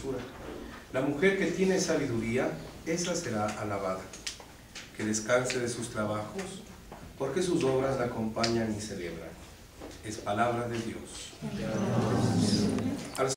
hermosura. La mujer que tiene sabiduría, esa será alabada. Que descanse de sus trabajos, porque sus obras la acompañan y celebran. Es palabra de Dios.